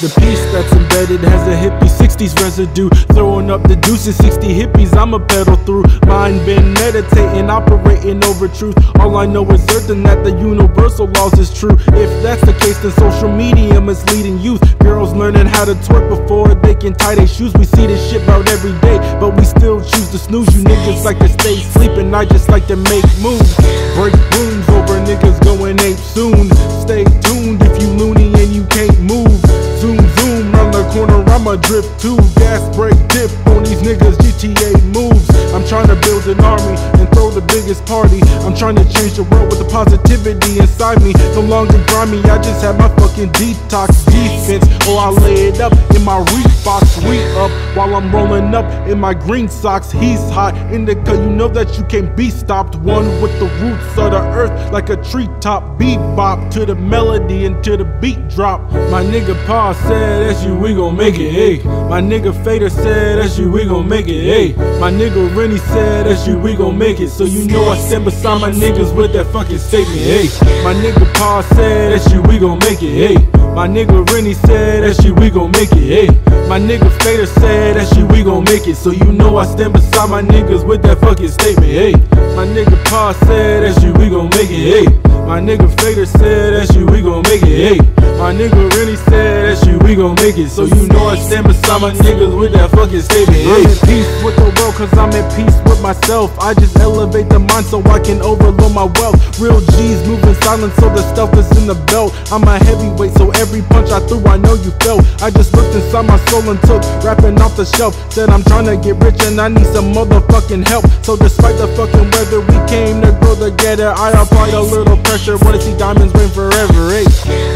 The piece that's embedded has a hippie 60s residue. Throwing up the deuces, 60 hippies, I'ma pedal through. Mind been meditating, operating over truth. All I know is certain that the universal laws is true. If that's the case, then social media misleading youth. Girls learning how to twerk before they can tie their shoes. We see this shit about every day, but we still choose to snooze. You niggas like to stay sleeping, I just like to make moves. Break rooms over niggas going ape soon. Stay I'ma drip too. Gas brake dip on these niggas, GTA moves. I'm trying to build an army and throw the biggest party. I'm trying to change the world with the positivity inside me. No longer grimy, I just have my fucking detox defense. Oh, I lay it up in my Reeboks, re up while I'm rolling up in my green socks. He's hot, Indaka, you know that you can't be stopped. One with the roots of the earth like a treetop. Bebop to the melody and to the beat drop. My nigga Pa said, that's you, we gon' make it, hey. My nigga Fader said, that's you, we gon' make it, hey. My nigga Rennie said, that's you, we gon' make it. So you know I stand beside my niggas with that fucking statement, hey. My nigga Pa said, that you, we gon' make it, hey. My nigga Rennie said, that shit we gon' make it, hey. My nigga Fader said, that shit we gon' make it. So you know I stand beside my niggas with that fucking statement, hey. My nigga Pa said, that shit we gon' make it, hey. My nigga Fader said, that's you, we gon' make it, hey. My nigga Rennie said, that shit we gon' make it. So you know I stand beside my niggas with that fucking statement, hey. I'm peace with the world, cause I'm at peace with myself. I just elevate the mind so I can overload my wealth. Real G's moving silent, so the stuff is in the belt. I'm a heavyweight, so every punch I threw, I know you felt. I just looked inside my soul and took rapping off the shelf. Said I'm trying to get rich and I need some motherfucking help. So despite the fucking weather, we came to grow together. I applied a little pressure, wanna see diamonds rain forever, eh?